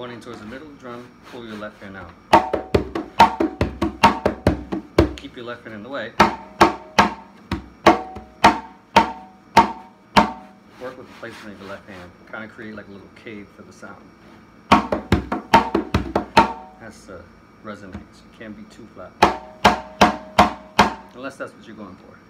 Pointing towards the middle of the drum, pull your left hand out. Keep your left hand in the way. Work with the placement of your left hand. Kind of create like a little cave for the sound. Has to uh, resonate. So you can't be too flat. Unless that's what you're going for.